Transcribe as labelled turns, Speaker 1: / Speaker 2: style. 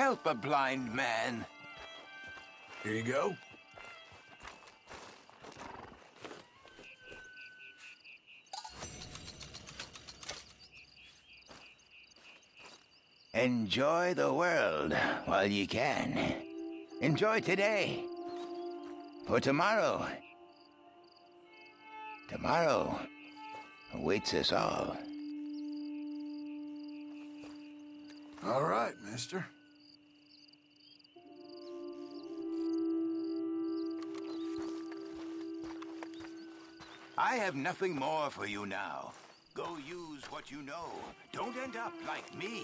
Speaker 1: help a blind man.
Speaker 2: Here you go.
Speaker 1: Enjoy the world while you can. Enjoy today. For tomorrow. Tomorrow awaits us all.
Speaker 2: All right, mister.
Speaker 1: I have nothing more for you now. Go use what you know. Don't end up like me.